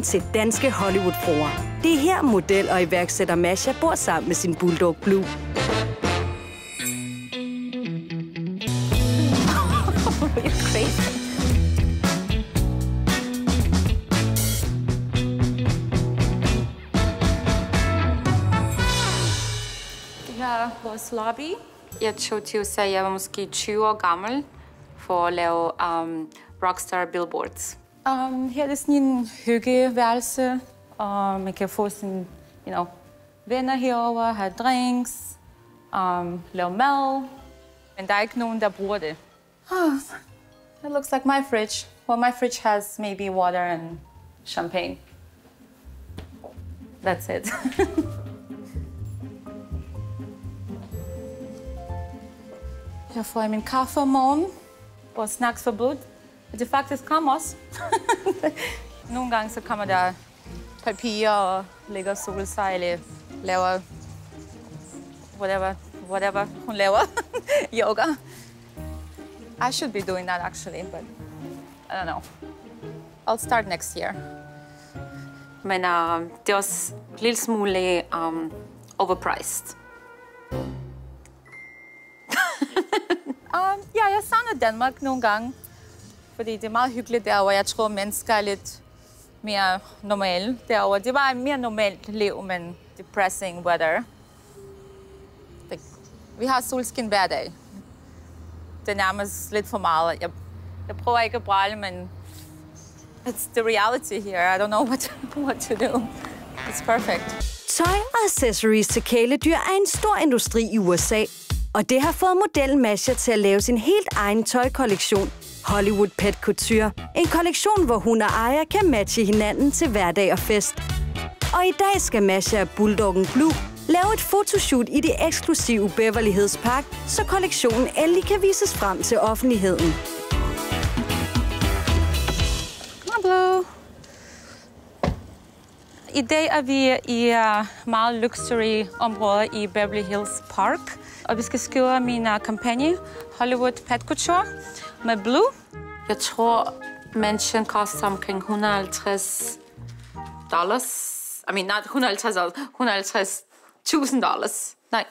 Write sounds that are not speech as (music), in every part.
Velkommen til Danske Hollywood-fruer. Det er her model og iværksætter Masha bor sammen med sin bulldog Blue. Her vores lobby. Jeg tog til USA, jeg var måske 20 år gammel, for at lave um, rockstar billboards. Um, her er det sådan en hyggeværelse, og man kan få sådan, you know, venner herover, have drinks, um, lave mad. Men der er ikke nogen, der bruger det. Oh, it looks like my fridge. Well, my fridge has maybe water and champagne. That's it. Her får jeg min kaffe om morgenen og snacks for blod. Det faktisk kommer også. (laughs) Nogle gange så kommer der papir og lægger solsejle, laver whatever, whatever hun laver, (laughs) yoga. I should be doing that actually, but I don't know. I'll start next year. Men uh, det er også en lille smule um, overpriced. (laughs) um, ja, jeg savner Danmark nogle gange. Fordi det er meget hyggeligt derovre. Jeg tror, mennesker er lidt mere normale derovre. Det var et mere normalt liv, men depressing weather. Vi har solskin hver dag. Det er nærmest lidt for meget. Jeg, jeg prøver ikke at brale, men it's the reality here. I don't know what, (laughs) what to do. It's perfect. Tøj og accessories til kæledyr er en stor industri i USA. Og det har fået modellen Masha til at lave sin helt egen tøjkollektion, Hollywood Pet Couture. En kollektion, hvor hun og ejer kan matche hinanden til hverdag og fest. Og i dag skal Masha og Bulldoggen Blue lave et fotoshoot i det eksklusive Beverly Hills Park, så kollektionen endelig kan vises frem til offentligheden. Come on, Blue. I dag er vi i uh, meget luxury område i Beverly Hills Park. Og vi skal skrive min uh, kampagne, Hollywood Pet Couture, med Blue. Jeg tror, mansion koster omkring 150 dollars. I mean, not 150 dollars, 150 1000 dollars. Nej,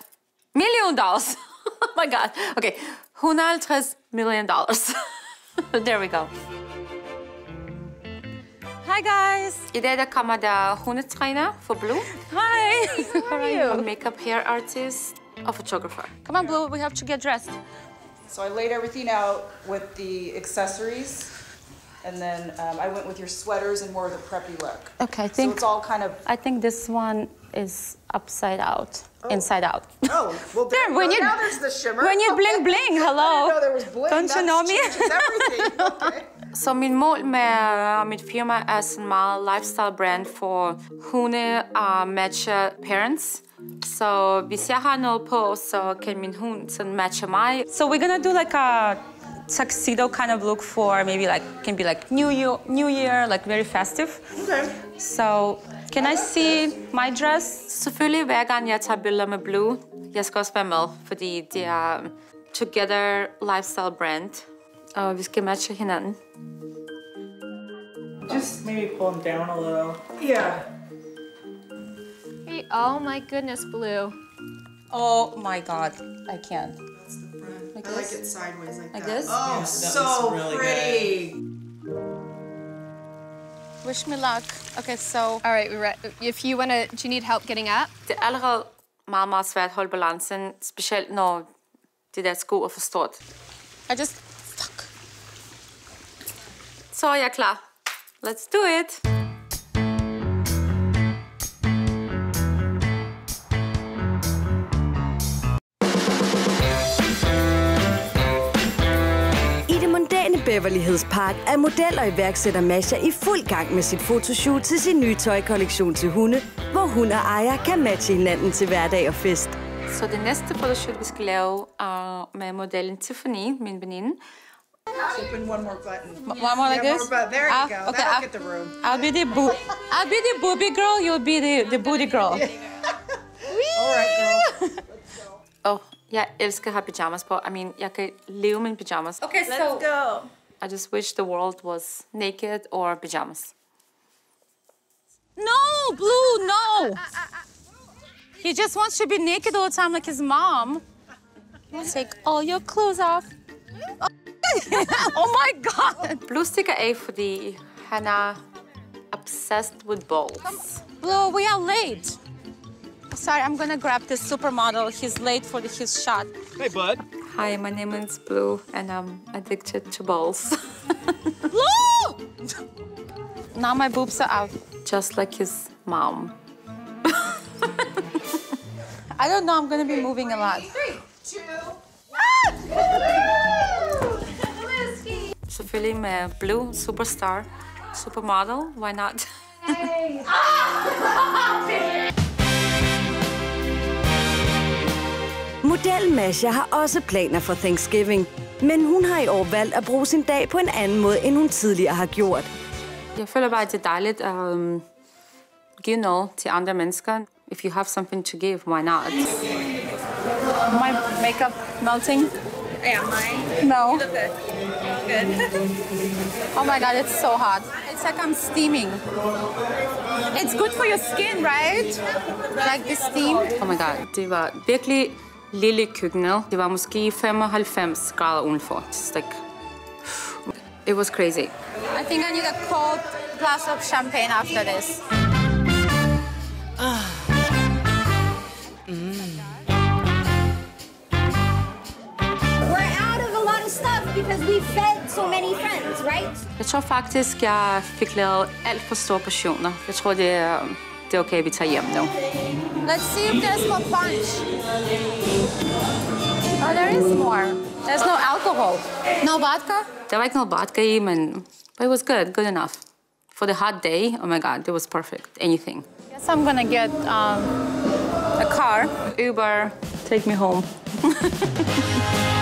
million dollars. (laughs) oh my god. Okay, 150 million dollars. (laughs) There we go. Hi guys! I dag der kommer der hundetræner for Blue. Hi! How are you? Makeup hair artist, a photographer. Come on, Blue, we have to get dressed. So I laid everything out with the accessories, and then um, I went with your sweaters and more of the preppy look. Okay, I So think it's all kind of. I think this one is upside out, inside out. Oh, well, (laughs) There, there, when you- now there's the shimmer. when you bling Okay. bling, I hello. didn't know there was bling. Don't you know me? changes (laughs) everything. Okay. Så min mål med mit firma er sådan meget lifestyle brand for hunde og matche parents. Så hvis jeg har noget på, så kan min hund sådan matche mig. So we're gonna do like a tuxedo kind of look for maybe like can be like New Year, New Year, like very festive. Okay. So can I see my dress? Selvfølgelig hver gang jeg tager billeder med Blue, jeg skal også være med, fordi det er Together Lifestyle brand, og vi skal matche hinanden. Just maybe pull them down a little. Yeah. Hey, oh my goodness, Blue. Oh my god, I can't. Like I like this? it sideways like, Like that. this? Oh, Yeah, that so looks really pretty. Wish me luck. Okay, so All right, we're re- if you wanna, do you need help getting up? det er allerede meget, meget svært at holde balancen, specielt når det der sko er for stort. I just... Fuck. Så er jeg klar. Let's do it. Mondæne Beverly Hills Park er model og iværksætter Masha i fuld gang med sit fotoshoot til sin nye tøjkollektion til hunde, hvor hun og ejer kan matche hinanden til hverdag og fest. Så det næste fotoshoot, vi skal lave uh, med modellen Tiffany, min veninde. Open one more button. One more like Yeah, this? more. There you Ah, go. okay, That'll ah. get the room. I'll be the boo. I'll be the booby girl. You'll be the, the booty girl. (laughs) All right, girl. Åh, jeg elsker at have pyjamas på. I mean, jeg kan leve med pyjamas. Okay, Let's go. I just wish the world was naked or pyjamas. No, Blue, no. He just wants to be naked all the time like his mom. Take all your clothes off. (laughs) oh my god. Blue stikker A fordi han er obsessed with balls. Blue, we are late. Sorry, I'm gonna grab this supermodel. He's late for the, his shot. Hey, bud. Hi, my name is Blue, and I'm addicted to balls. (laughs) Blue! now my boobs are out. Just like his mom. I don't know, I'm gonna be moving a lot. Selvfølgelig med Blue, superstar, supermodel. Why not? (laughs) Model Masha har også planer for Thanksgiving, men hun har i år valgt at bruge sin dag på en anden måde, end hun tidligere har gjort. Jeg føler bare, at det er dejligt at um, give noget til andre mennesker. If you have something to give, why not? My makeup melting? Yeah, mine. No. Look good. Good. (laughs) Oh my god, it's so hot. It's like I'm steaming. It's good for your skin, right? Like the steam. Oh my god, det var virkelig lille køkkenet. Det var måske 95 grader udenfor. Just like, it was crazy. I think I need a cold glass of champagne after this. We're out of a lot of stuff because we fed so many friends, right? Jeg tror faktisk, jeg fik lavet alt for store portioner. Jeg tror, det er, det okay, at vi tager hjem nu. Let's see if there's more punch. Oh, there is more. There's no alcohol. No vodka? Var ikke noget vodka i, men but it was good, good enough. For the hot day, oh my god, it was perfect. Anything. Guess I'm gonna get um, a car. Uber, take me home. (laughs)